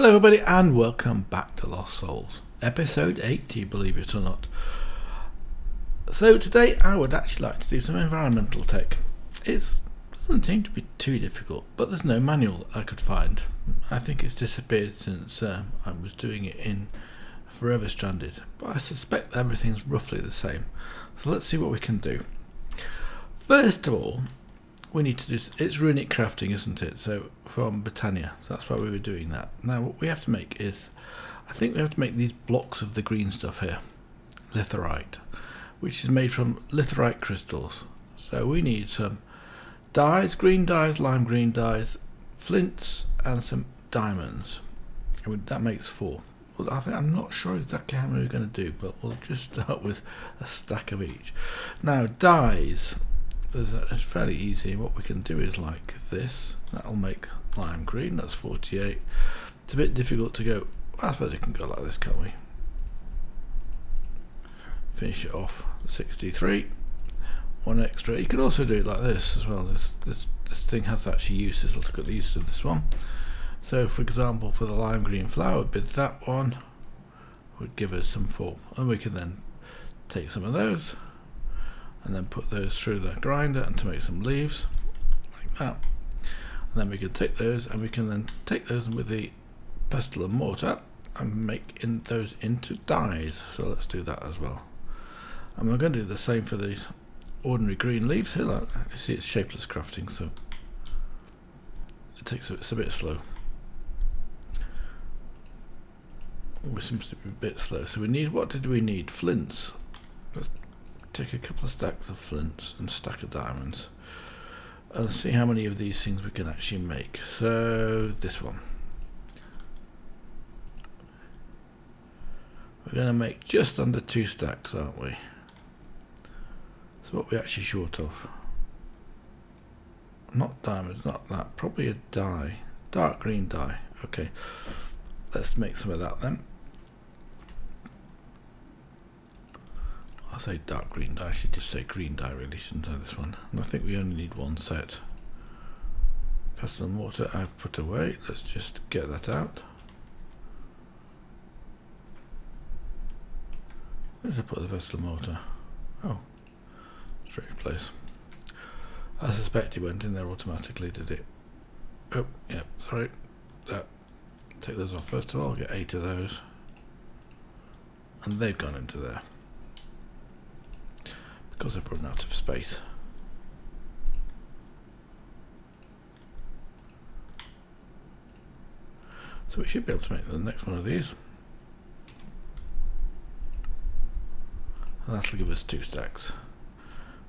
Hello, everybody, and welcome back to Lost Souls, episode 80, believe it or not. So, today I would actually like to do some environmental tech. It doesn't seem to be too difficult, but there's no manual I could find. I think it's disappeared since uh, I was doing it in Forever Stranded, but I suspect everything's roughly the same. So, let's see what we can do. First of all, we need to do it's runic crafting isn't it? So from Botania. So that's why we were doing that. Now what we have to make is I think we have to make these blocks of the green stuff here. Litherite which is made from litherite crystals. So we need some dyes green dyes lime green dyes flints and some diamonds. That makes four. Well, I think I'm not sure exactly how many we're going to do but we'll just start with a stack of each. Now dyes there's a, it's fairly easy. What we can do is like this. That'll make lime green. That's 48. It's a bit difficult to go. I suppose it can go like this, can't we? Finish it off. 63. One extra. You could also do it like this as well. This this this thing has actually uses. Let's look at the use of this one. So, for example, for the lime green flower bit, that one would give us some form, and we can then take some of those and then put those through the grinder and to make some leaves like that. And then we can take those and we can then take those with the pestle and mortar and make in those into dyes. So let's do that as well. And we're going to do the same for these ordinary green leaves here like you see it's shapeless crafting so it takes a, it's a bit slow. It seems to be a bit slow. So we need what did we need? Flints. Let's take a couple of stacks of flints and stack of diamonds and see how many of these things we can actually make. So this one. We're going to make just under two stacks, aren't we? So what we actually short of? Not diamonds, not that. Probably a dye. Dark green dye. Okay. Let's make some of that then. Say dark green dye. I should just say green dye really, shouldn't I, this one? And I think we only need one set. Pestle and water I've put away. Let's just get that out. Where did I put the pestle and mortar? Oh, strange place. I suspect it went in there automatically, did it? Oh, yeah, sorry. Uh, take those off first of all, get eight of those. And they've gone into there because I've run out of space. So we should be able to make the next one of these. And that'll give us two stacks.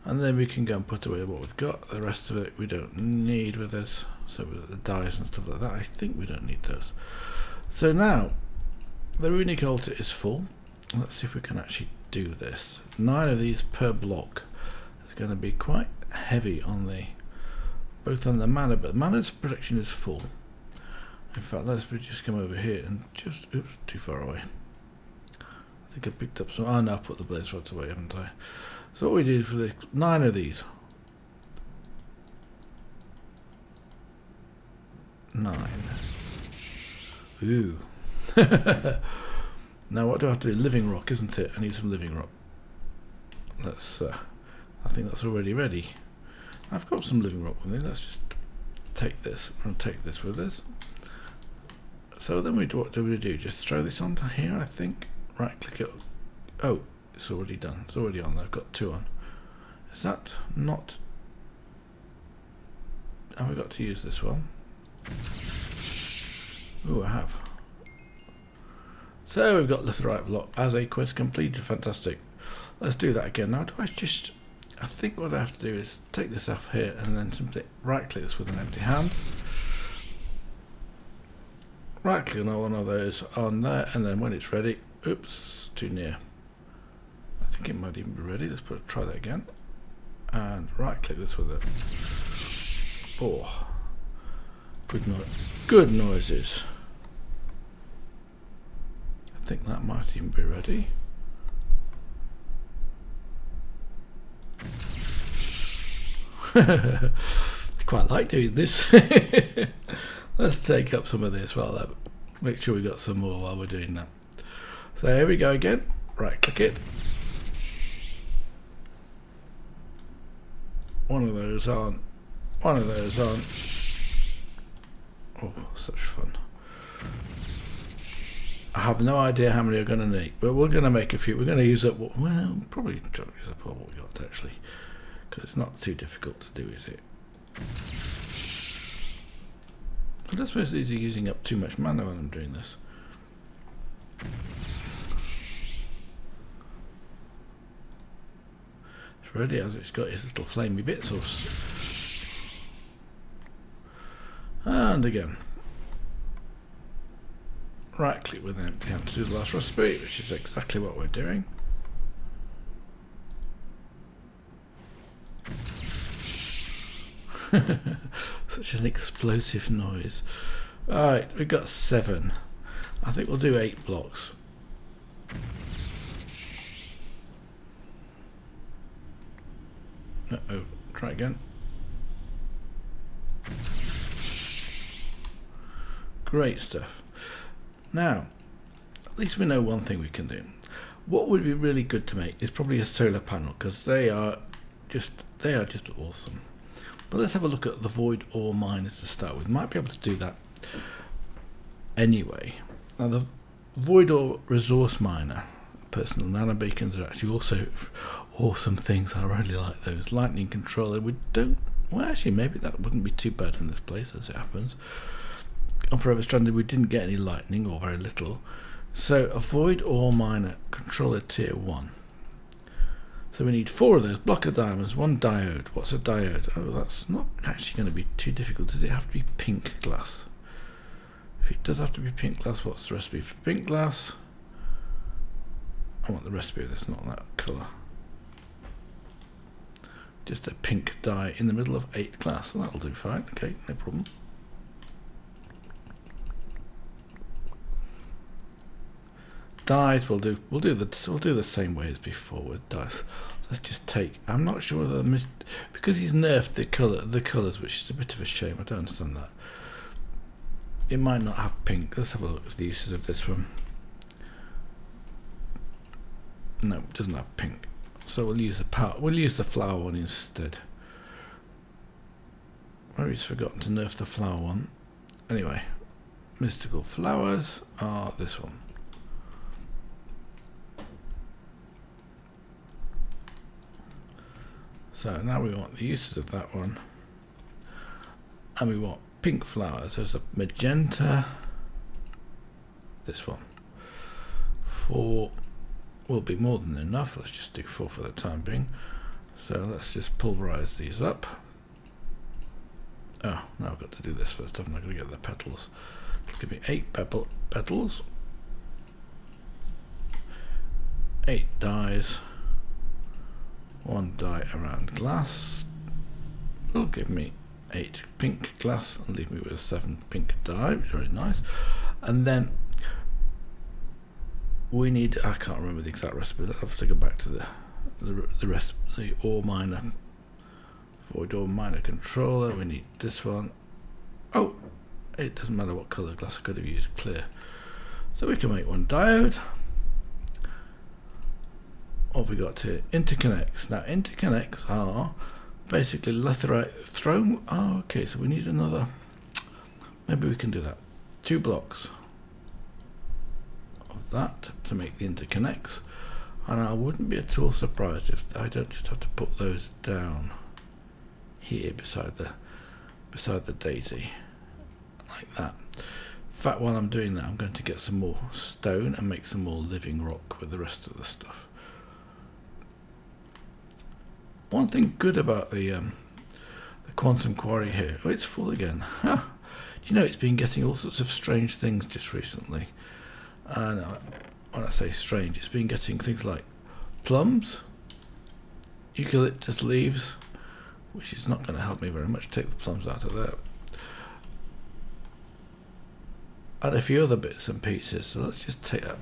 And then we can go and put away what we've got. The rest of it we don't need with us. So with the dyes and stuff like that, I think we don't need those. So now, the runic altar is full. Let's see if we can actually do this. Nine of these per block is going to be quite heavy on the both on the mana, but mana's protection is full. In fact, let's just come over here and just oops, too far away. I think I picked up some. Oh no, I put the blaze rods away, haven't I? So what we did for the nine of these. Nine. Ooh. Now what do I have to do? Living rock, isn't it? I need some living rock. Let's, uh, I think that's already ready. I've got some living rock with me. Let's just take this and take this with us. So then we do, what do we do? Just throw this onto here, I think. Right click it. Oh, it's already done. It's already on. I've got two on. Is that not... Have we got to use this one? Oh, I have. So we've got the Litherite block as a quest completed. Fantastic. Let's do that again. Now, do I just... I think what I have to do is take this off here and then simply right-click this with an empty hand. Right-click on one of those on there, and then when it's ready... Oops, too near. I think it might even be ready. Let's put try that again. And right-click this with it. Oh, good, no good noises think that might even be ready. Quite like doing this. Let's take up some of this while that make sure we got some more while we're doing that. So here we go again. Right click it. One of those on. One of those on. Oh, such fun. I have no idea how many we're going to need, but we're going to make a few. We're going to use up, what, well, probably try to use up all we got actually, because it's not too difficult to do, is it? I don't suppose these are using up too much mana when I'm doing this. It's ready as it's got its little flamey bits. And again right click with an empty hand to do the last recipe, which is exactly what we're doing. Such an explosive noise. Alright, we've got seven. I think we'll do eight blocks. Uh oh, try again. Great stuff. Now, at least we know one thing we can do. What would be really good to make is probably a solar panel because they are just they are just awesome. But let's have a look at the void ore miners to start with. Might be able to do that anyway. Now the void ore resource miner, personal nano beacons are actually also awesome things. I really like those. Lightning controller. We don't. Well, actually, maybe that wouldn't be too bad in this place as it happens on Forever Stranded we didn't get any lightning or very little. So avoid ore miner controller tier 1 so we need four of those block of diamonds one diode. What's a diode? Oh that's not actually going to be too difficult does it have to be pink glass? If it does have to be pink glass what's the recipe for pink glass? I want the recipe that's not that colour. Just a pink dye in the middle of 8 glass. That'll do fine. Okay no problem dice we'll do we'll do the we'll do the same way as before with dice. Let's just take I'm not sure that because he's nerfed the color the colors which is a bit of a shame I don't understand that. It might not have pink let's have a look at the uses of this one. No it doesn't have pink so we'll use the power we'll use the flower one instead. Maybe he's forgotten to nerf the flower one. Anyway mystical flowers are this one So now we want the uses of that one. And we want pink flowers. There's a magenta. This one. Four will be more than enough. Let's just do four for the time being. So let's just pulverize these up. Oh, now I've got to do this first. I'm not going to get the petals. It's give me eight petal petals. Eight dyes one dye around glass. Will give me eight pink glass and leave me with a seven pink dye very nice. And then we need I can't remember the exact recipe I have to go back to the the, the rest the ore miner. Void ore miner controller we need this one. Oh it doesn't matter what color glass I could have used clear. So we can make one diode what have we got here? Interconnects. Now, interconnects are basically litherite thrown. Oh, ah, okay, so we need another. Maybe we can do that. Two blocks of that to make the interconnects. And I wouldn't be at all surprised if I don't just have to put those down here beside the beside the daisy like that. In fact, while I'm doing that, I'm going to get some more stone and make some more living rock with the rest of the stuff. One thing good about the um, the quantum quarry here, oh, it's full again. Do you know it's been getting all sorts of strange things just recently? And uh, when I say strange, it's been getting things like plums, eucalyptus leaves, which is not going to help me very much. Take the plums out of there. And a few other bits and pieces. So let's just take that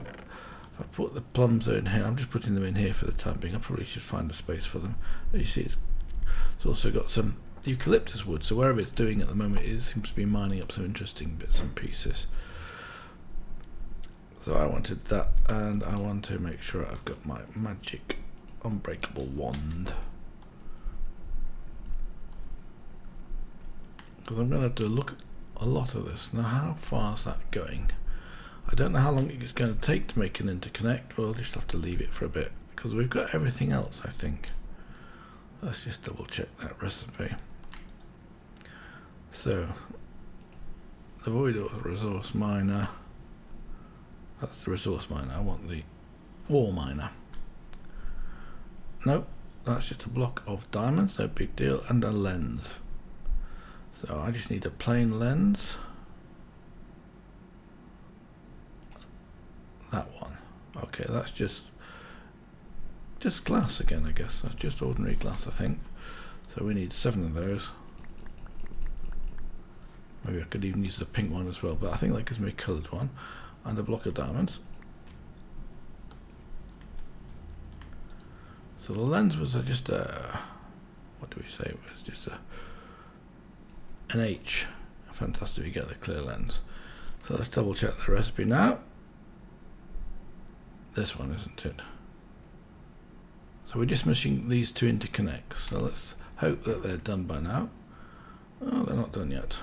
I put the plums in here, I'm just putting them in here for the time being. I probably should find a space for them. You see, it's, it's also got some eucalyptus wood, so wherever it's doing at the moment, it seems to be mining up some interesting bits and pieces. So I wanted that, and I want to make sure I've got my magic unbreakable wand. Because I'm going to have to look a lot of this. Now, how far is that going? I don't know how long it's going to take to make an interconnect. We'll just have to leave it for a bit because we've got everything else, I think. Let's just double check that recipe. So, the void resource miner. That's the resource miner. I want the ore miner. Nope, that's just a block of diamonds, no big deal, and a lens. So I just need a plain lens. That one. Okay, that's just just glass again, I guess. That's just ordinary glass, I think. So we need seven of those. Maybe I could even use the pink one as well, but I think that gives me a coloured one. And a block of diamonds. So the lens was just a, what do we say, it was just a, an H. Fantastic, we get the clear lens. So let's double check the recipe now. This one, isn't it? So we're just missing these two interconnects. So let's hope that they're done by now. Oh, they're not done yet.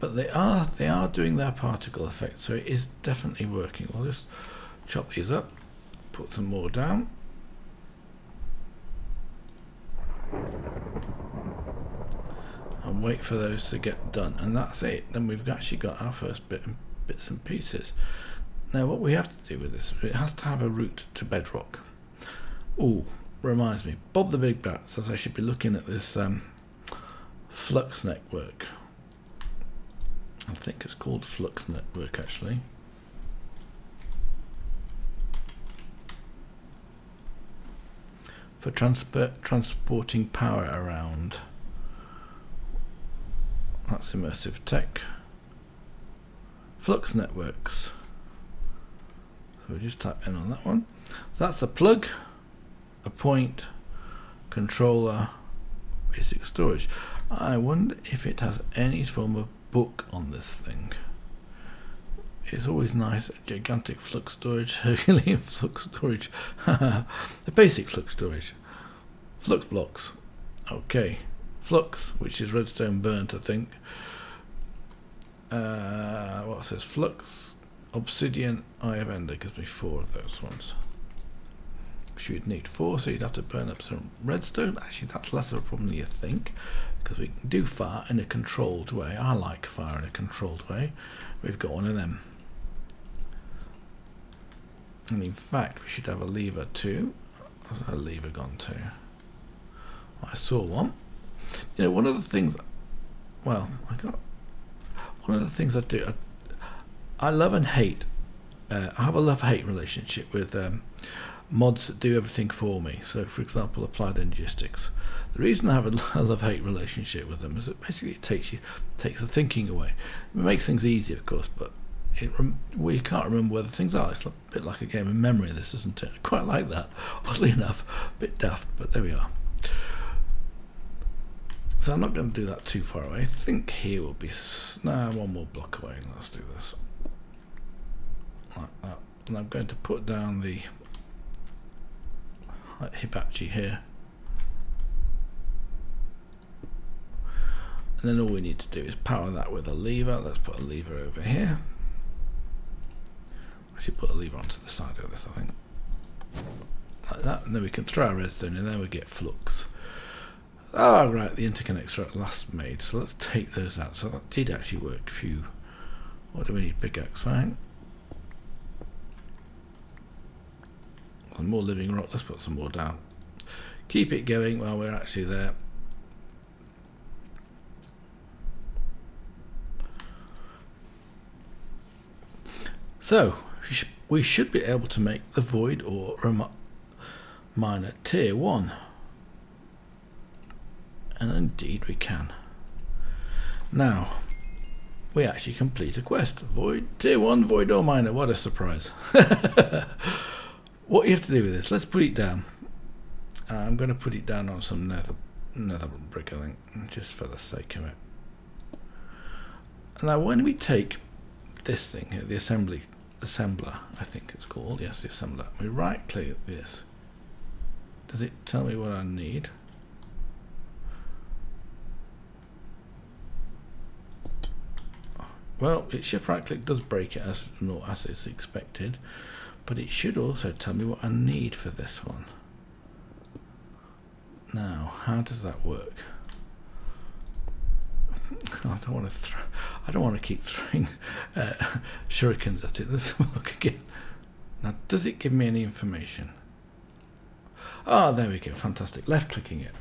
But they are they are doing their particle effect, so it is definitely working. We'll just chop these up, put some more down. And wait for those to get done. And that's it. Then we've actually got our first bit and bits and pieces. Now what we have to do with this, it has to have a route to bedrock. Oh, reminds me, Bob the Big Bat says I should be looking at this um, flux network. I think it's called flux network actually. For transport transporting power around. That's immersive tech. Flux networks. So we just type in on that one. So that's a plug, a point, controller, basic storage. I wonder if it has any form of book on this thing. It's always nice, gigantic flux storage, Herculean flux storage, the basic flux storage, flux blocks, okay, flux, which is redstone burnt, I think. Uh, what says flux, Obsidian Eye of Ender gives me four of those ones. So you'd need four, so you'd have to burn up some redstone. Actually, that's less of a problem than you think, because we can do fire in a controlled way. I like fire in a controlled way. We've got one of them. And in fact, we should have a lever too. Our lever gone to? I saw one. You know, one of the things, well, I got, one of the things I do, I I love and hate. Uh, I have a love-hate relationship with um, mods that do everything for me. So, for example, applied energistics. The reason I have a, love-hate relationship with them is that basically it takes you takes the thinking away. It makes things easy, of course, but it we can't remember where the things are. It's a bit like a game of memory. This isn't it? I quite like that. Oddly enough, a bit daft, but there we are. So I'm not going to do that too far away. I think here will be nah, one more block away. Let's do this like that. And I'm going to put down the Hibachi here. And then all we need to do is power that with a lever. Let's put a lever over here. I should put a lever onto the side of this, I think. Like that, and then we can throw our redstone in there, we get flux. Ah, oh, right, the interconnects are at last made, so let's take those out. So that did actually work. Few. What do we need? Pickaxe, fine. and more living rock. Let's put some more down. Keep it going while we're actually there. So, we should be able to make the void ore miner tier 1. And indeed we can. Now, we actually complete a quest. Void tier 1 void ore miner. What a surprise. what you have to do with this, let's put it down. Uh, I'm going to put it down on some nether, nether brick, I think, just for the sake of it. Now when we take this thing here, the assembly assembler, I think it's called, yes, the assembler, we right click this. Does it tell me what I need? Well, it shift right click does break it as, as is expected, but it should also tell me what I need for this one. Now, how does that work? I don't want to. I don't want to keep throwing uh, shurikens at it. Let's look again. Now, does it give me any information? Ah, oh, there we go. Fantastic. Left clicking it.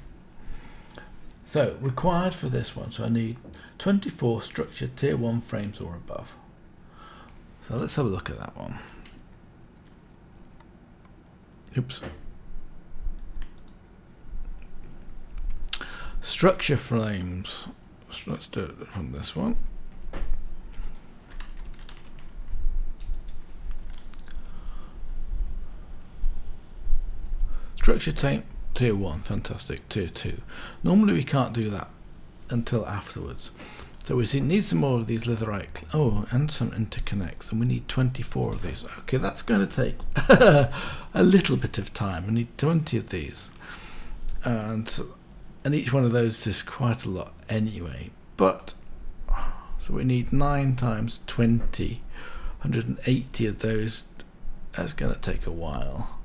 So, required for this one. So I need 24 structured tier 1 frames or above. So let's have a look at that one. Oops. Structure frames. So let's do it from this one. Structure tape, tier 1, fantastic, tier 2. Normally we can't do that until afterwards. So we need some more of these litherite, oh, and some interconnects, and we need 24 of these. Okay, that's going to take a little bit of time. We need 20 of these. And and each one of those is quite a lot anyway but so we need 9 times 20 180 of those that's going to take a while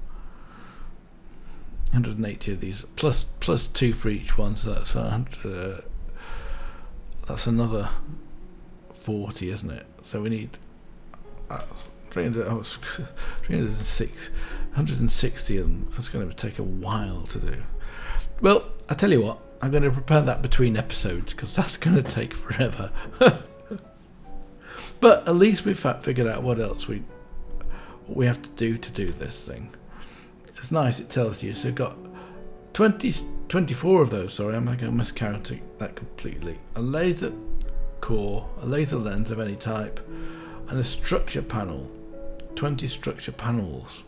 180 of these plus plus 2 for each one so that's uh, that's another 40 isn't it so we need uh, 300, oh, 306 160 of them that's going to take a while to do well, I tell you what, I'm going to prepare that between episodes because that's going to take forever. but at least we've figured out what else we we have to do to do this thing. It's nice, it tells you. So we've got 20, 24 of those, sorry, I'm going to miscounting that completely. A laser core, a laser lens of any type, and a structure panel. 20 structure panels.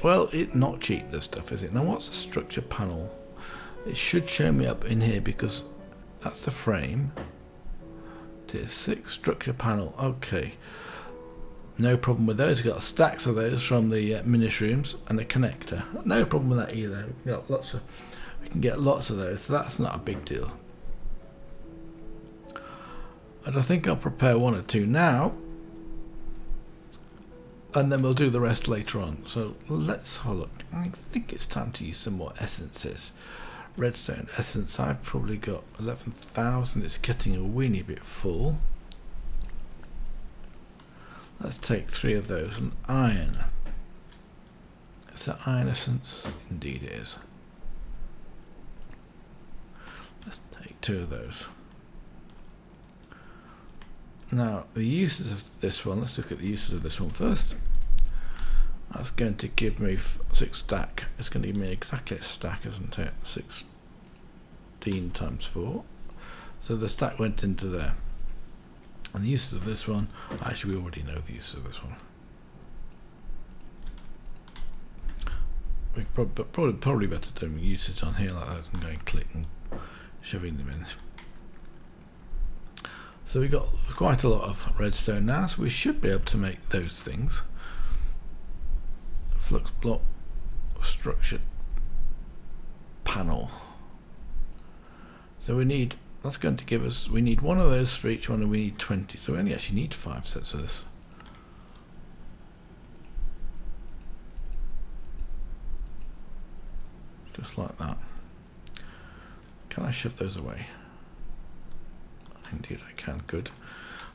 Well, it's not cheap this stuff, is it? Now what's the structure panel? It should show me up in here because that's the frame. Tier 6 structure panel. Okay. No problem with those. We've got stacks of those from the uh, rooms and a connector. No problem with that either. We got lots of we can get lots of those, so that's not a big deal. And I think I'll prepare one or two now and then we'll do the rest later on. So let's have a look. I think it's time to use some more essences. Redstone essence, I've probably got 11,000. It's getting a weeny bit full. Let's take three of those. And iron. Is that iron essence? Indeed it is. Let's take two of those. Now, the uses of this one, let's look at the uses of this one first. That's going to give me six stack. It's going to give me exactly a stack, isn't it? 16 times 4. So the stack went into there. And the uses of this one, actually we already know the uses of this one. We probably, probably, probably better doing usage on here like that and going click and shoving them in. So we've got quite a lot of redstone now, so we should be able to make those things. Flux block structure panel. So we need, that's going to give us, we need one of those for each one and we need 20. So we only actually need five sets of this. Just like that. Can I shift those away? Indeed I can, good.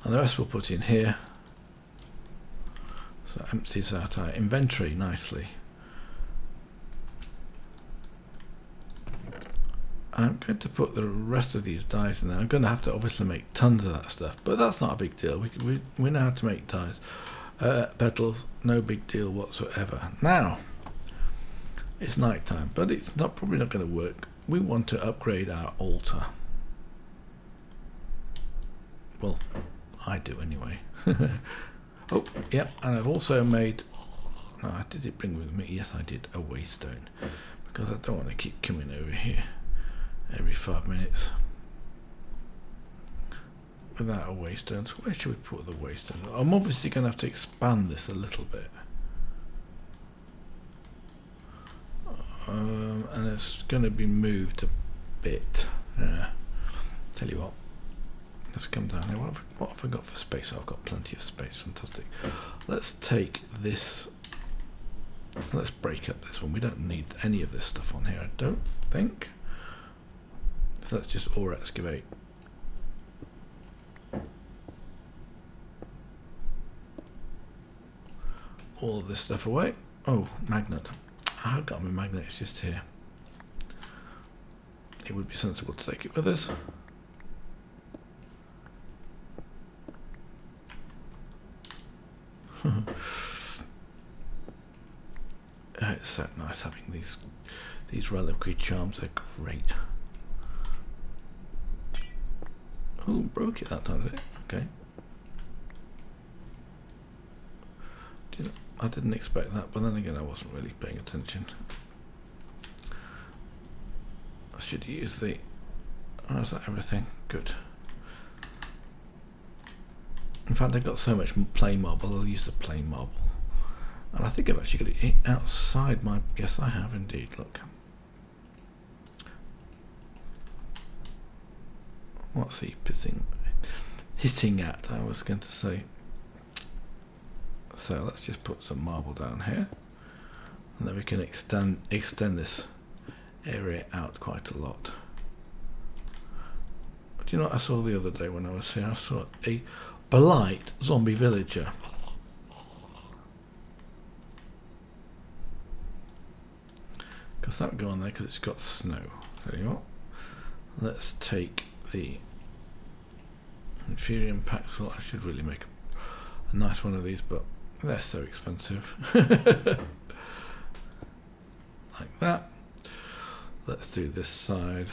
And the rest we'll put in here. So empties out our inventory nicely. I'm going to put the rest of these dyes in there. I'm going to have to obviously make tons of that stuff, but that's not a big deal. We, we, we know how to make dyes. Uh, petals, no big deal whatsoever. Now, it's night time, but it's not probably not going to work. We want to upgrade our altar. Well, I do anyway. oh, yep, and I've also made... Oh, did it bring with me? Yes, I did. A waystone. Because I don't want to keep coming over here every five minutes. without a waystone. So where should we put the waystone? I'm obviously going to have to expand this a little bit. Um, and it's going to be moved a bit. Yeah. Tell you what, let's come down here. What have, what have I got for space? I've got plenty of space. Fantastic. Let's take this. Let's break up this one. We don't need any of this stuff on here, I don't think. So let's just ore excavate. All of this stuff away. Oh, magnet. I've got my magnet, it's just here. It would be sensible to take it with us. it's so nice having these these reliquary charms, they're great. Oh, broke it that time, did it? Okay. Did I didn't expect that, but then again, I wasn't really paying attention. I should use the. Oh, is that everything? Good. In fact, I've got so much plain marble, I'll use the plain marble. And I think I've actually got it outside my. Yes, I have indeed. Look. What's he pissing, hitting at? I was going to say. So let's just put some marble down here, and then we can extend extend this area out quite a lot. Do you know what I saw the other day when I was here? I saw a blight zombie villager. Because that go on there because it's got snow. Tell you what, let's take the packs. Well, I should really make a, a nice one of these, but they're so expensive. like that. Let's do this side.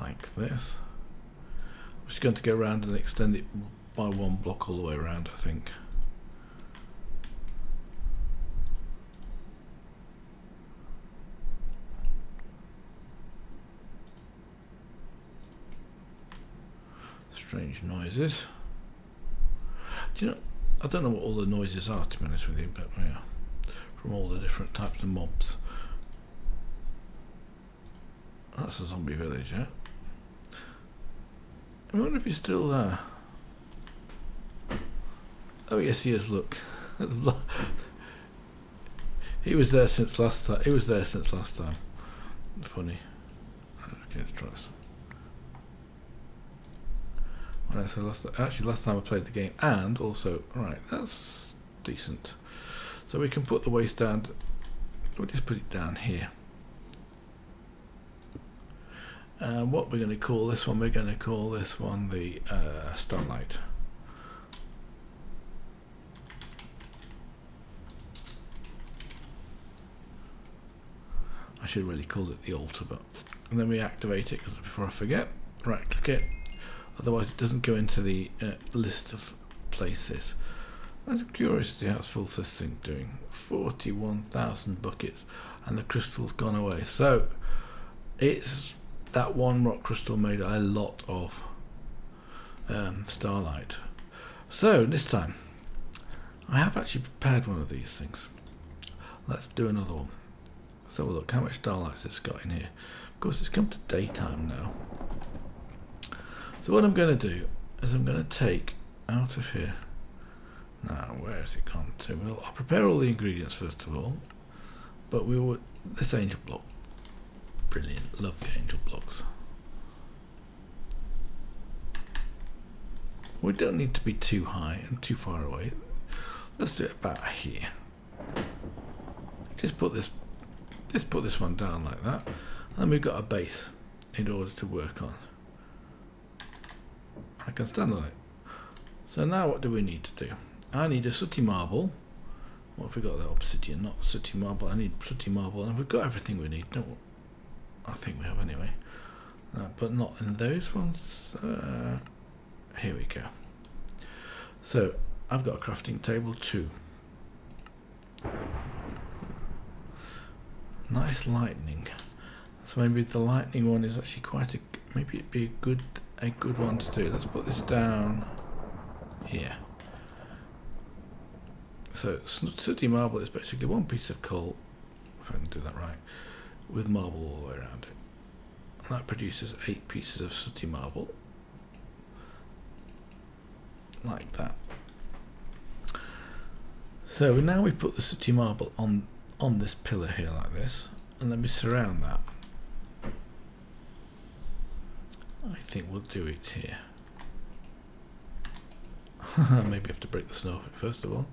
Like this. I'm just going to go around and extend it by one block all the way around, I think. strange noises. Do you know, I don't know what all the noises are to be honest with you, but yeah, from all the different types of mobs. That's a zombie village, yeah? I wonder if he's still there. Oh yes, he is, look. he was there since last time. He was there since last time. Funny. Okay, let's try this. Right, so last, actually last time I played the game, and also, right, that's decent. So we can put the waste down, we'll just put it down here. And what we're going to call this one, we're going to call this one the uh, Starlight. I should really call it the altar, but and then we activate it because before I forget, right click it, otherwise it doesn't go into the uh, list of places. I'm curious to see how full this thing doing. 41,000 buckets and the crystal's gone away. So it's that one rock crystal made a lot of um, starlight. So this time I have actually prepared one of these things. Let's do another one. Let's have a look how much starlight's it's got in here. Of course it's come to daytime now. So what I'm going to do is I'm going to take out of here. Now, where has it gone to? Well, I'll prepare all the ingredients first of all. But we will, this angel block. Brilliant, love the angel blocks. We don't need to be too high and too far away. Let's do it about here. Just put this, just put this one down like that, and we've got a base in order to work on. I can stand on it. So now what do we need to do? I need a sooty marble. What have we got there? Obsidian, not sooty marble. I need sooty marble, and we've got everything we need, don't we? I think we have anyway. Uh, but not in those ones. Uh, here we go. So I've got a crafting table too. Nice lightning. So maybe the lightning one is actually quite a maybe it'd be a good a good one to do. Let's put this down here. So sooty marble is basically one piece of coal, if I can do that right, with marble all the way around it. And that produces eight pieces of sooty marble, like that. So now we put the sooty marble on on this pillar here like this, and then we surround that. I think we'll do it here. Maybe have to break the snow first of all.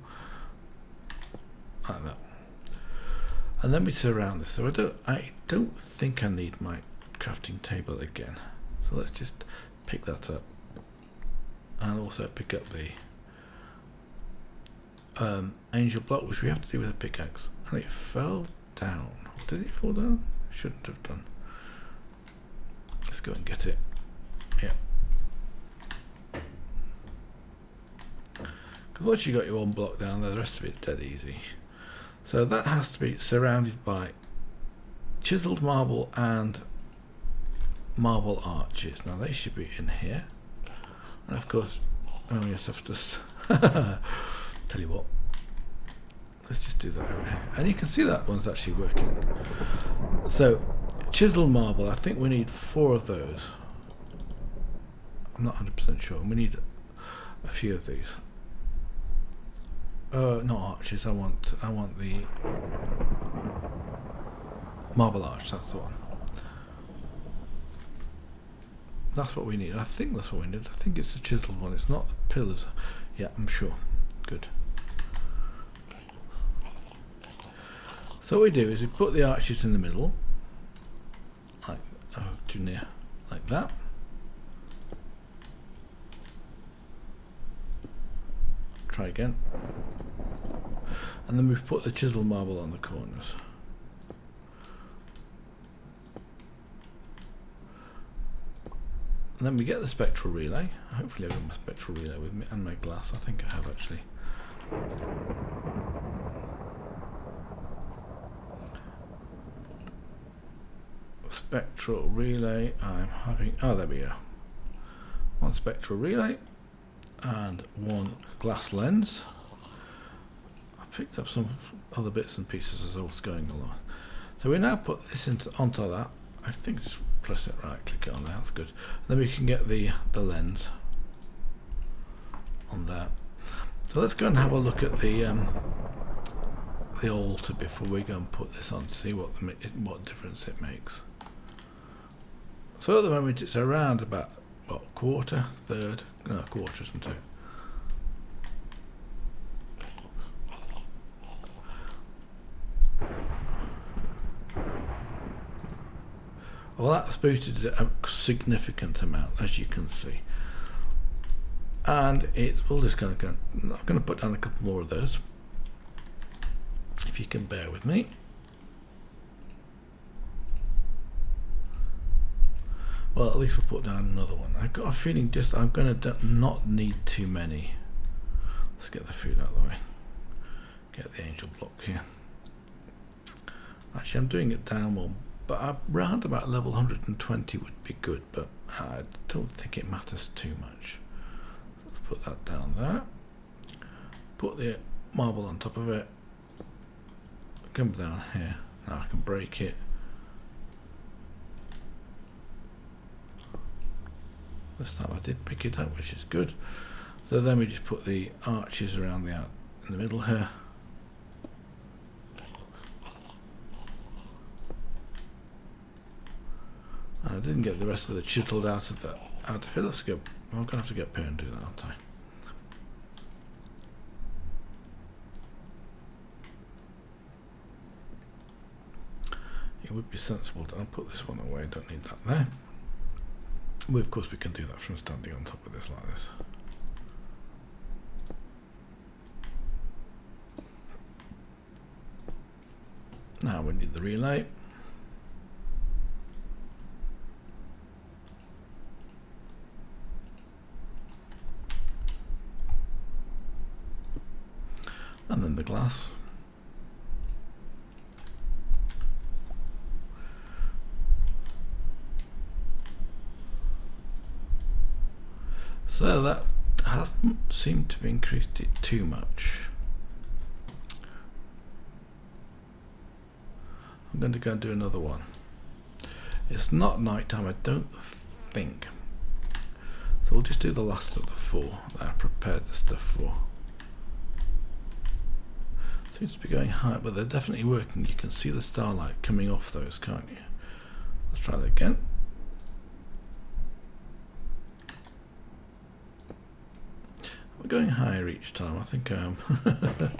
Like that. And then we surround this. So I don't I don't think I need my crafting table again. So let's just pick that up. And also pick up the um, angel block, which we have to do with a pickaxe. And it fell down. Did it fall down? Shouldn't have done. Let's go and get it. Yeah. Because once you got your one block down there, the rest of it's dead easy. So that has to be surrounded by chiseled marble and marble arches. Now they should be in here. And of course, oh yes, I've just tell you what. Let's just do that over here. And you can see that one's actually working. So chiseled marble, I think we need four of those. I'm not 100% sure. We need a few of these. Uh, not arches. I want. I want the marble arch. That's the one. That's what we need. I think that's what we need. I think it's the chiseled one. It's not the pillars. Yeah, I'm sure. Good. So what we do is we put the arches in the middle, like oh, too near, like that. Try again. And then we've put the chisel marble on the corners. And then we get the spectral relay. Hopefully I've got my spectral relay with me and my glass. I think I have actually. Spectral relay. I'm having. Oh, there we go. One spectral relay and one glass lens. I picked up some other bits and pieces as I was going along. So we now put this into onto that. I think just press it right, click on there, that's good. Then we can get the, the lens on there. So let's go and have a look at the um, the altar before we go and put this on, see what the, what difference it makes. So at the moment it's around about what quarter, third, no quarter isn't it? Well, that's boosted a significant amount, as you can see. And it's, we're just going to go, I'm going to put down a couple more of those, if you can bear with me. Well, at least we'll put down another one. I've got a feeling just I'm going to not need too many. Let's get the food out of the way. Get the angel block here. Actually, I'm doing it down one but around about level 120 would be good, but I don't think it matters too much. Let's put that down there. Put the marble on top of it. Come down here. Now I can break it. This time I did pick it up, which is good. So then we just put the arches around the out in the middle here. I didn't get the rest of the chiseled out of the out of go. I'm gonna have to get pair and do that, aren't I? It would be sensible to I'll put this one away, don't need that there. Well, of course we can do that from standing on top of this like this. Now we need the relay. And then the glass. So that hasn't seemed to have increased it too much. I'm going to go and do another one. It's not night time, I don't think. So we'll just do the last of the four that I prepared the stuff for. Seems to be going high, but they're definitely working. You can see the starlight coming off those, can't you? Let's try that again. Going higher each time, I think I am. Um,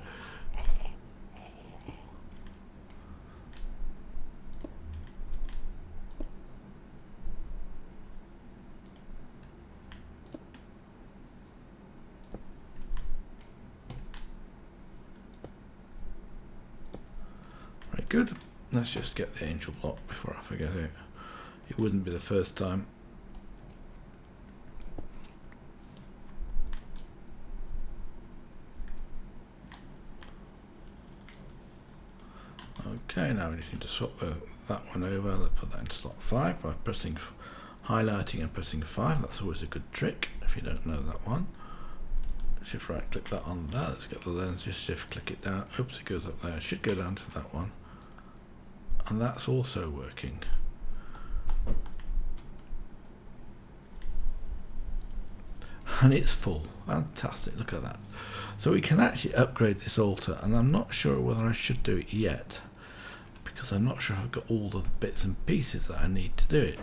right, good. Let's just get the angel block before I forget it. It wouldn't be the first time. Need to swap the, that one over. Let's put that in slot 5 by pressing, highlighting and pressing 5. That's always a good trick if you don't know that one. Shift right click that on there. Let's get the lens, just shift click it down. Oops, it goes up there. It should go down to that one and that's also working. And it's full. Fantastic, look at that. So we can actually upgrade this altar, and I'm not sure whether I should do it yet, because I'm not sure if I've got all the bits and pieces that I need to do it.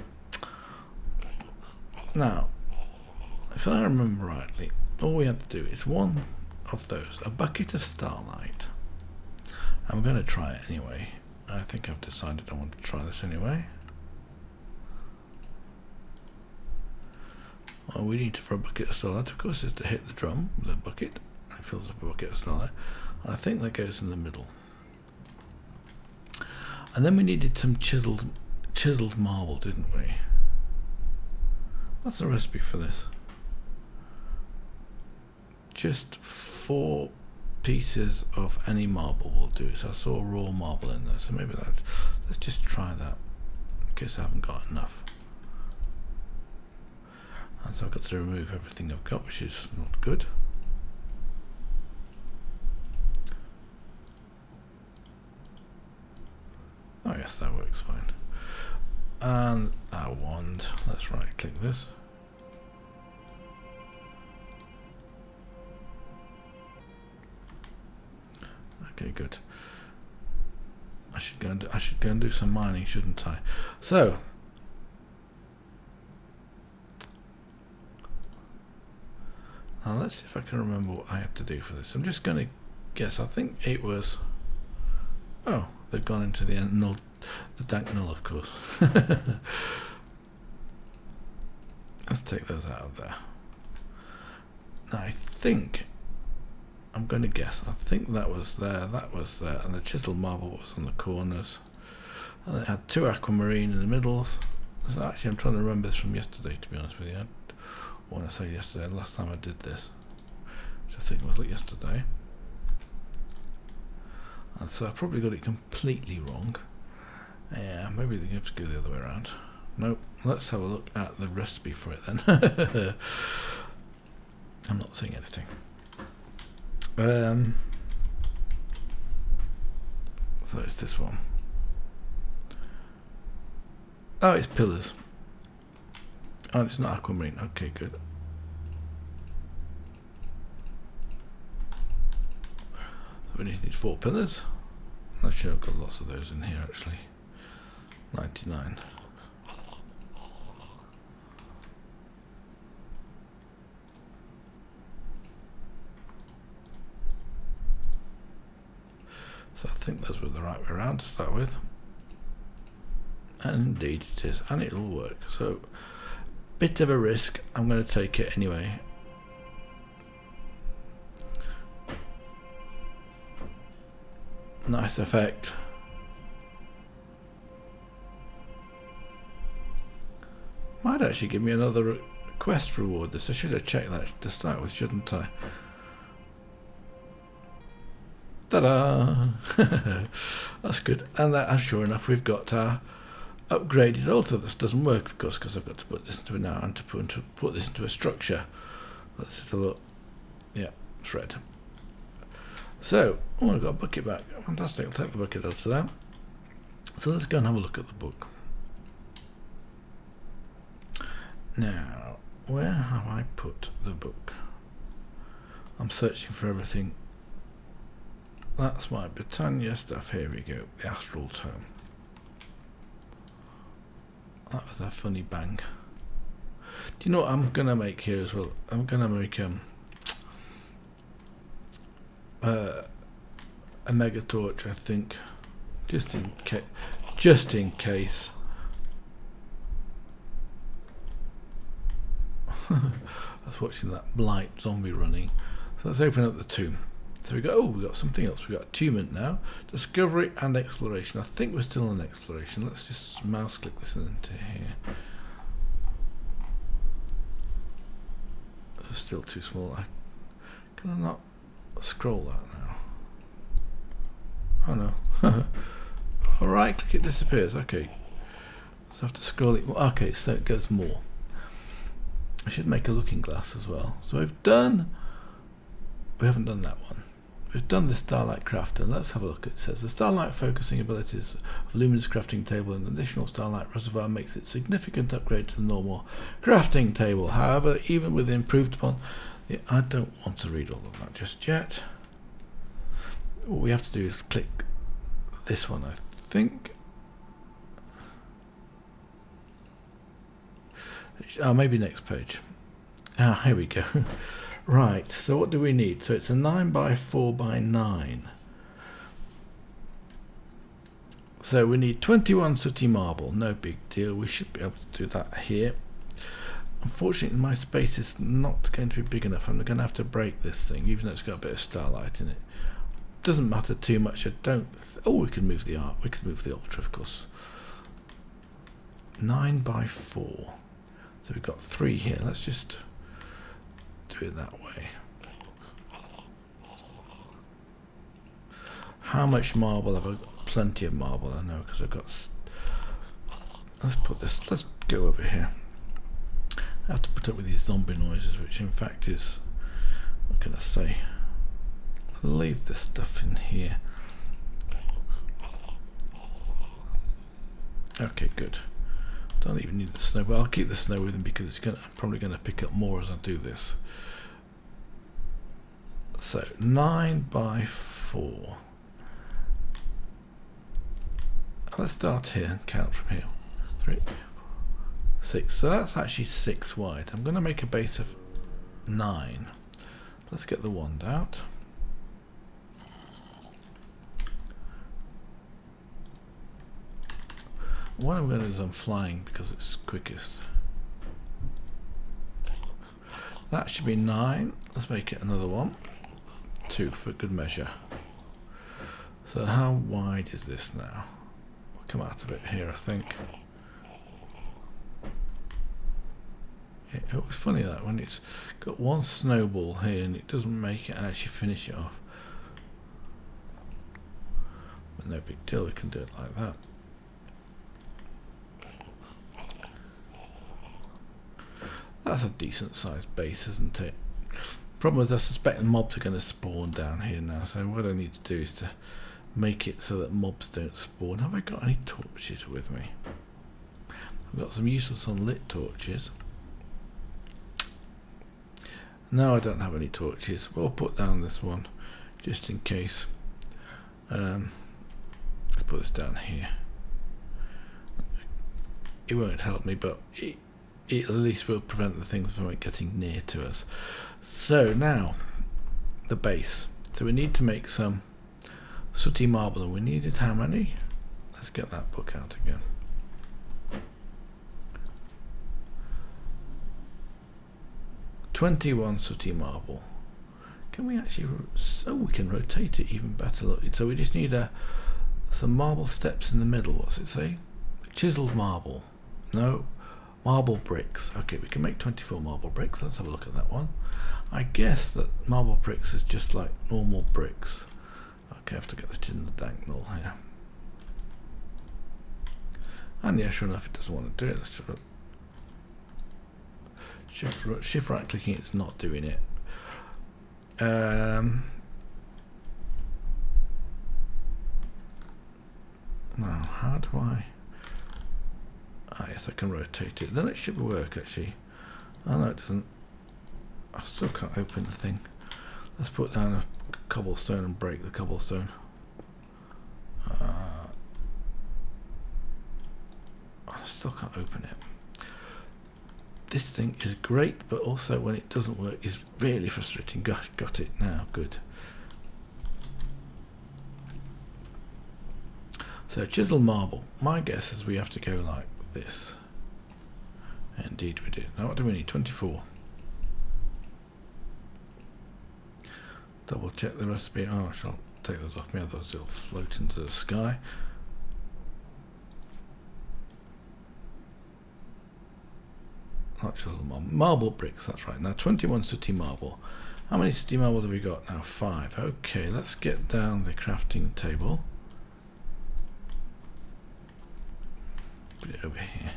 Now, if I remember rightly, all we had to do is one of those, a bucket of starlight. I'm going to try it anyway. I think I've decided I want to try this anyway. All we need for a bucket of starlight, of course, is to hit the drum with bucket. It fills up a bucket of starlight. I think that goes in the middle. And then we needed some chiseled, chiseled marble, didn't we? What's the recipe for this? Just four pieces of any marble will do. So I saw raw marble in there, so maybe. Let's just try that in case I haven't got enough. And so I've got to remove everything I've got, which is not good. Oh yes, that works fine. And our wand, let's right click this. Okay, good. I should go and do, I should go and do some mining, shouldn't I? So now let's see if I can remember what I had to do for this. I'm just going to guess. I think it was. Oh, they've gone into the null, the dank null, of course. let's take those out of there. Now I think I'm going to guess. I think that was there, that was there, and the chisel marble was on the corners. And it had two aquamarine in the middles. So actually, I'm trying to remember this from yesterday, to be honest with you. I want to say yesterday, last time I did this, which I think was like yesterday. And so I probably got it completely wrong. Yeah, maybe they have to go the other way around. Nope. Let's have a look at the recipe for it then. I'm not seeing anything. Um, so it's this one. Oh, it's pillars. Oh, it's not aquamarine. Okay, good. So we need four pillars. I'm sure I've got lots of those in here actually. 99. So I think those were the right way around to start with. And indeed it is, and it'll work. So, bit of a risk, I'm going to take it anyway. Nice effect. Might actually give me another quest reward this. I should have checked that to start with, shouldn't I? Ta-da! That's good. And that, uh, sure enough, we've got our upgraded altar. This doesn't work, of course, because I've got to put this into a now and to put, into, put this into a structure. Let's have a look. Yeah, shred. So, oh, I've got a bucket back. Fantastic. I'll take the bucket out of that. So let's go and have a look at the book. Now, where have I put the book? I'm searching for everything. That's my Botania stuff. Here we go. The Astral Tome. That was a funny bang. Do you know what I'm gonna make here as well? I'm gonna make um uh, a mega torch, I think, just in case. Just in case. I was watching that blight zombie running. So let's open up the tome. So we got oh we got something else. We got attunement now. Discovery and exploration. I think we're still in exploration. Let's just mouse click this into here. Still too small. I, can I not scroll that now? Oh no. Alright, click it disappears. Okay. So I have to scroll it. Okay, so it goes more. I should make a looking glass as well. So we've done. We haven't done that one. We've done the Starlight Crafter. Let's have a look. It says the Starlight focusing abilities of Luminous Crafting Table and additional Starlight Reservoir makes it significant upgrade to the normal crafting table. However, even with improved upon, yeah, I don't want to read all of that just yet. What we have to do is click this one, I think. Oh, maybe next page. Ah, here we go. right, so what do we need? So it's a 9 by 4 by 9. So we need 21 sooty marble, no big deal. We should be able to do that here. Unfortunately, my space is not going to be big enough. I'm going to have to break this thing, even though it's got a bit of starlight in it. Doesn't matter too much. I don't. oh, we can move the art. We can move the altar, of course. Nine by four. So we've got three here. Let's just do it that way. How much marble have I got? Plenty of marble, I know, because I've got... Let's put this... Let's go over here. Have to put up with these zombie noises, which in fact is... What can I say? Leave this stuff in here. Okay, good. Don't even need the snow, but I'll keep the snow with him because it's gonna, I'm probably going to pick up more as I do this. So, 9 by 4. Let's start here and count from here. 3, 6. So that's actually 6 wide. I'm going to make a base of 9. Let's get the wand out. What I'm going to do is I'm flying because it's quickest. That should be 9. Let's make it another one. 2 for good measure. So how wide is this now? We'll come out of it here I think. It, was funny that when it's got one snowball here and it doesn't make it actually finish it off. But no big deal, we can do it like that. That's a decent sized base, isn't it? Problem is I suspect the mobs are going to spawn down here now, so what I need to do is to make it so that mobs don't spawn. Have I got any torches with me? I've got some useless unlit torches. No, I don't have any torches. We'll put down this one, just in case. Um, let's put this down here. It won't help me, but it, it at least will prevent the things from getting near to us. So now, the base. So we need to make some sooty marble, and we needed how many? Let's get that book out again. Twenty-one sooty marble. Can we actually? So we can rotate it even better. So we just need a some marble steps in the middle. What's it say? Chiseled marble. No, Marble bricks. Okay, we can make 24 marble bricks. Let's have a look at that one. I guess that marble bricks is just like normal bricks. Okay, I have to get the in the dank null here. And yeah, sure enough, it doesn't want to do it. Let's shift, shift right clicking, it's not doing it. Um, now, how do I? Ah, yes, I can rotate it. Then it should work actually. Oh no, it doesn't. I still can't open the thing. Let's put down a cobblestone and break the cobblestone. Uh, I still can't open it. This thing is great, but also when it doesn't work is really frustrating. Gosh, got it now. Good. So chisel marble. My guess is we have to go like this. Indeed we do. Now what do we need? 24. Double check the recipe. Oh, I shall take those off me, otherwise they'll float into the sky. Chisel marble. Marble bricks, that's right. Now 21 sooty marble. How many sooty marble have we got now? Five. Okay, let's get down the crafting table. Put it over here.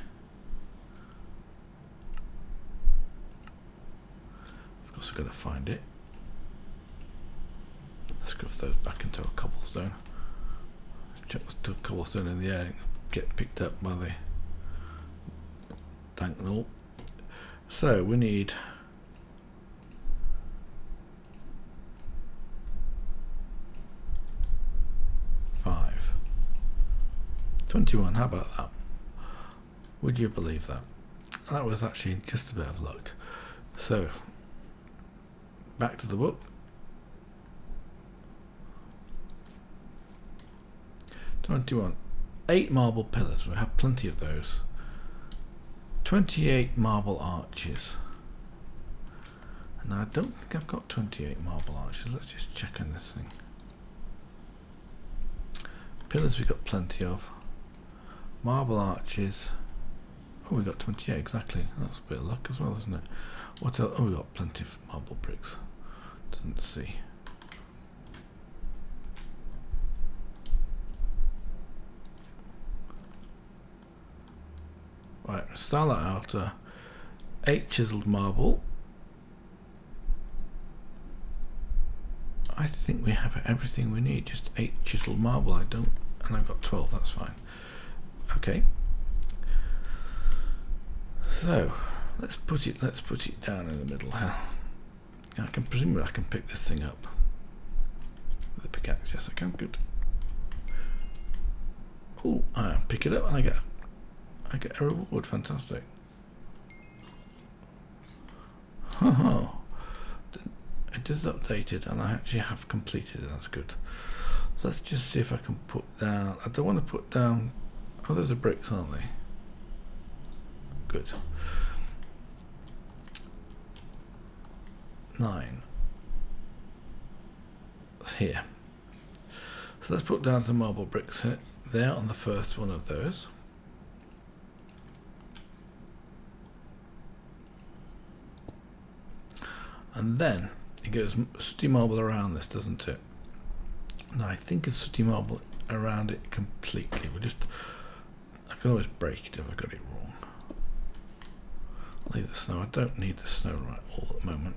Of course, we're going to find it. Let's go those back into a cobblestone. Chuck the cobblestone in the air get picked up by the dank null. So we need five. 21, how about that? Would you believe that? That was actually just a bit of luck. So, back to the book. 21. 8 marble pillars. We have plenty of those. 28 marble arches. And I don't think I've got 28 marble arches. Let's just check on this thing. Pillars we've got plenty of. Marble arches. Oh, we got 28 exactly. That's a bit of luck as well, isn't it? What else? Oh, we got plenty of marble bricks. Didn't see. Right, starlight altar, eight chiseled marble. I think we have everything we need. Just eight chiseled marble. I don't, and I've got twelve. That's fine. Okay. So let's put it. Let's put it down in the middle. I can presume I can pick this thing up with a pickaxe. Yes, I can. Good. Oh, I pick it up and I get I get a reward, fantastic. It is updated and I actually have completed it, that's good. Let's just see if I can put down, I don't want to put down, oh those are bricks aren't they? Good. Nine. Here. So let's put down some marble bricks there on the first one of those. And then it goes sooty marble around this doesn't it? Now I think it's sooty marble around it completely. We just I can always break it if I got it wrong. I'll leave the snow. I don't need the snow right all at the moment.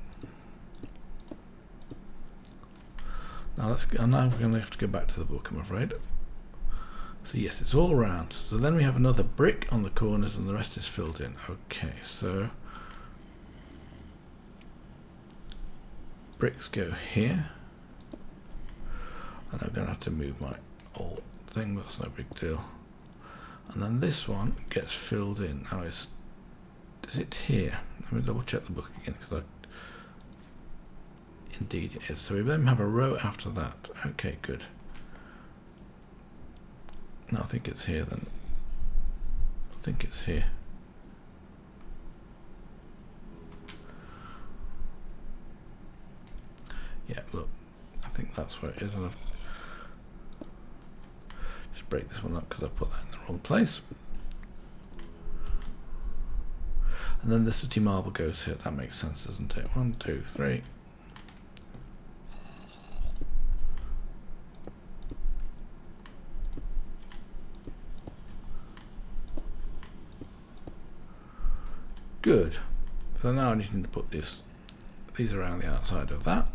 Now let's go, now we're going to have to go back to the book I'm afraid. So yes it's all around so then we have another brick on the corners and the rest is filled in. Okay so bricks go here. And I'm going to have to move my old thing, that's no big deal. And then this one gets filled in. Now is is it here? Let me double check the book again because I indeed it is. So we then have a row after that. Okay, good. No, I think it's here then. I think it's here. Yeah, look, I think that's where it is. And I've just break this one up because I put that in the wrong place. And then the sooty marble goes here. That makes sense, doesn't it? One, two, three. Good. So now I just need to put this these around the outside of that.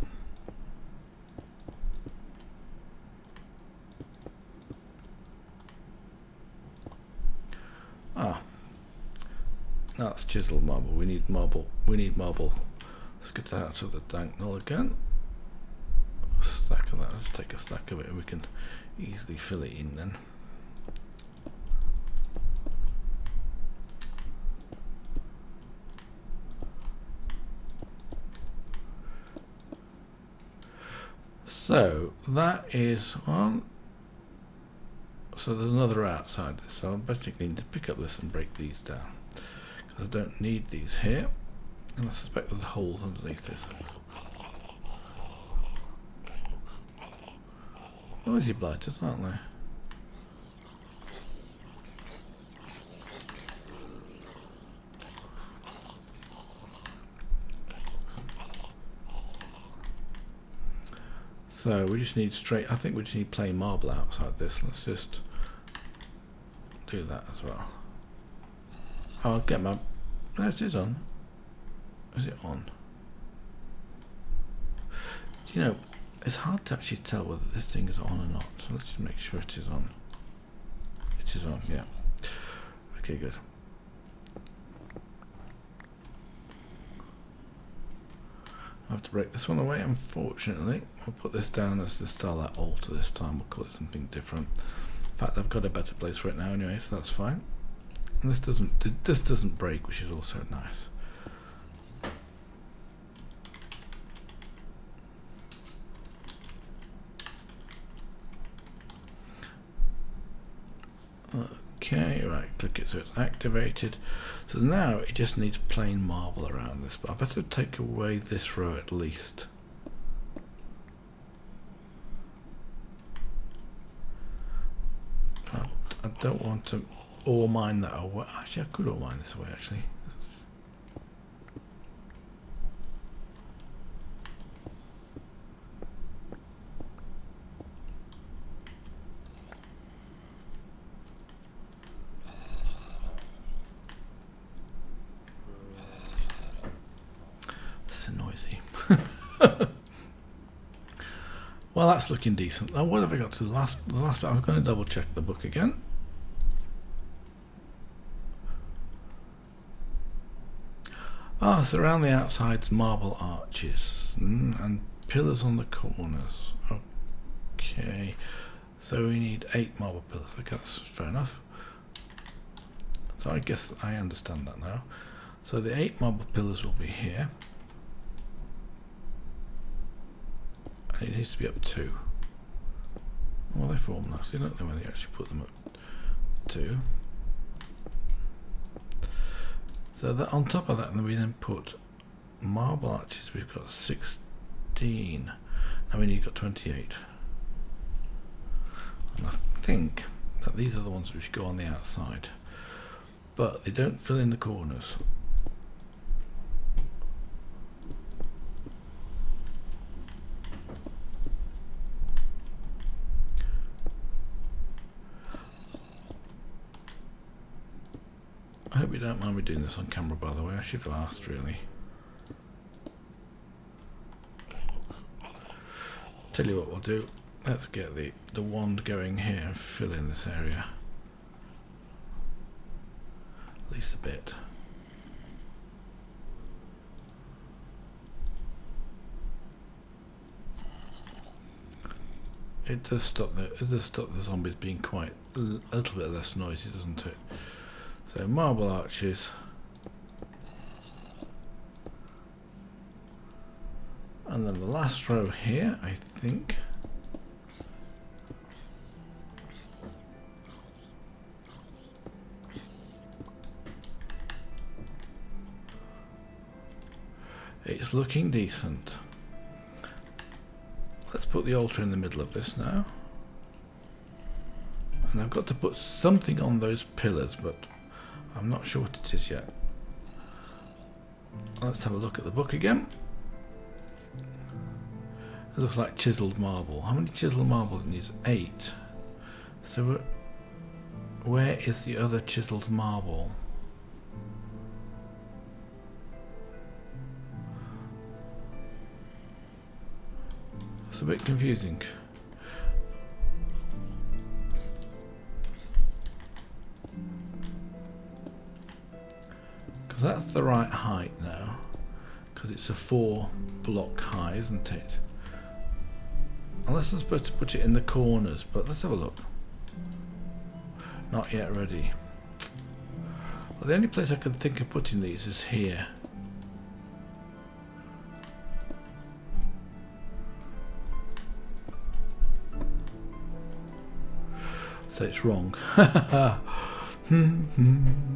Chiseled marble. We need marble. We need marble. Let's get that out of the dank null again. A stack of that. Let's take a stack of it and we can easily fill it in then. So that is one. So there's another outside this. So I'm basically need to pick up this and break these down I don't need these here. And I suspect there's holes underneath this. Noisy blighters, aren't they? So we just need straight, I think we just need plain marble outside this. Let's just do that as well. I'll get my, no, on. Is it on? Do you know, it's hard to actually tell whether this thing is on or not. So let's just make sure it is on. It is on, yeah. Okay, good. I have to break this one away, unfortunately. I'll put this down as the Starlight Altar this time. We'll call it something different. In fact, I've got a better place for it now anyway, so that's fine. And this doesn't this doesn't break, which is also nice. Okay, right, click it so it's activated. So now it just needs plain marble around this, but I better take away this row at least. I, I don't want to ore mine that away. Actually, I could ore mine this way, actually. Well, that's looking decent. Now, what have I got to the last? The last bit. I'm going to double check the book again. Ah, so around the outsides, marble arches mm, and pillars on the corners. Okay, so we need eight marble pillars. Okay, that's fair enough. So I guess I understand that now. So the eight marble pillars will be here. And it needs to be up two. Well, they form nicely, don't they, when you actually put them up two. So that on top of that, we then put marble arches. We've got 16. Now we need got 28. And I think that these are the ones which go on the outside, but they don't fill in the corners. I hope you don't mind me doing this on camera, by the way. I should have asked, really. Tell you what we'll do. Let's get the, the wand going here and fill in this area. At least a bit. It does stop the it does stop the zombies being quite a little bit less noisy, doesn't it? So marble arches. And then the last row here, I think. It's looking decent. Let's put the altar in the middle of this now. And I've got to put something on those pillars, but I'm not sure what it is yet. Let's have a look at the book again. It looks like chiseled marble. How many chiseled marble it needs? Eight. So uh, where is the other chiseled marble? It's a bit confusing. Because that's the right height now. Because it's a four block high, isn't it? Unless I'm supposed to put it in the corners, but let's have a look. Not yet ready. Well, the only place I can think of putting these is here. So it's wrong. Hmm, hmm.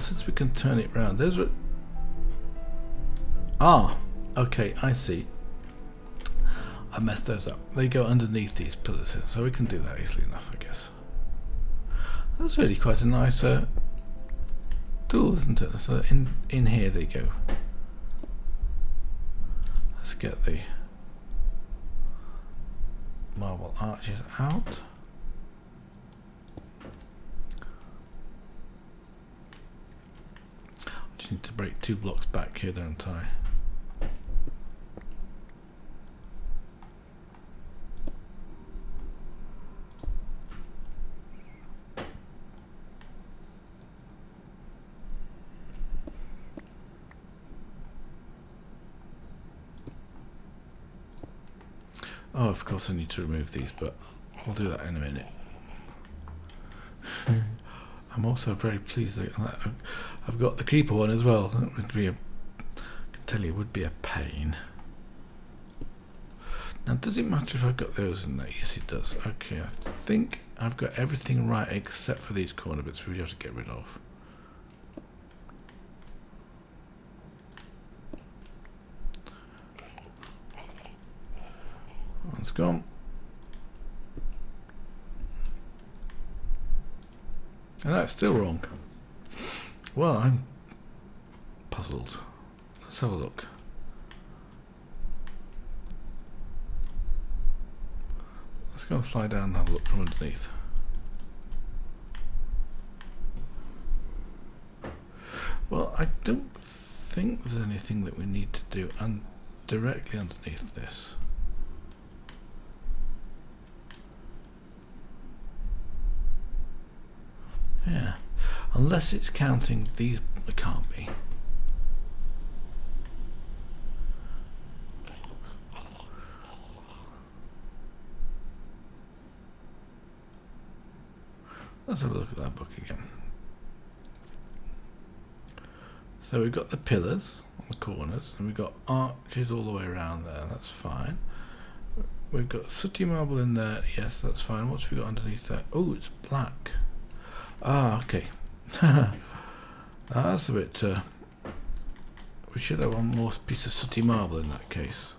Since we can turn it round, there's a... Ah, okay, I see. I messed those up. They go underneath these pillars here, so we can do that easily enough, I guess. That's really quite a nice uh, tool, isn't it? So in in here they go. Let's get the marble arches out. I need to break two blocks back here, don't I? Oh, of course I need to remove these, but I'll do that in a minute. I'm also very pleased that I've got the creeper one as well. That would be a, I can tell you, it would be a pain. Now, does it matter if I've got those in there? Yes, it does. Okay, I think I've got everything right except for these corner bits we have to get rid of. One's gone. And that's still wrong. Well, I'm puzzled. Let's have a look. Let's go and fly down and have a look from underneath. Well, I don't think there's anything that we need to do un directly underneath this. Yeah. Unless it's counting these, it can't be. Let's have a look at that book again. So we've got the pillars on the corners, and we've got arches all the way around there, that's fine. We've got sooty marble in there, yes, that's fine. What's we got underneath that? Oh, it's black. Ah, okay. ah, that's a bit... Uh, we should have one more piece of sooty marble in that case.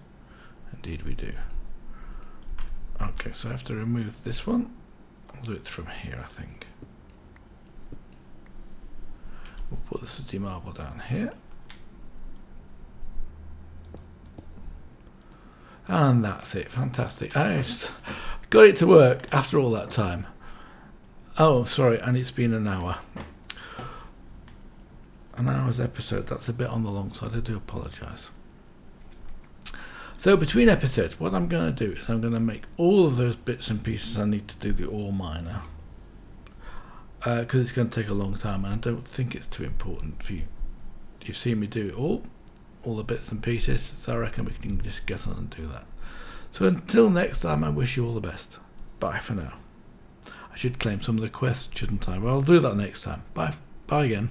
Indeed we do. Okay, so I have to remove this one. I'll do it from here, I think. We'll put the sooty marble down here. And that's it. Fantastic. I just got it to work after all that time. Oh, sorry, and it's been an hour. An hour's episode, that's a bit on the long side, I do apologise. So between episodes, what I'm going to do is I'm going to make all of those bits and pieces I need to do the ore miner. Because uh, it's going to take a long time and I don't think it's too important for you. You've seen me do it all, all the bits and pieces, so I reckon we can just get on and do that. So until next time, I wish you all the best. Bye for now. I should claim some of the quests, shouldn't I? Well, I'll do that next time. Bye. Bye again.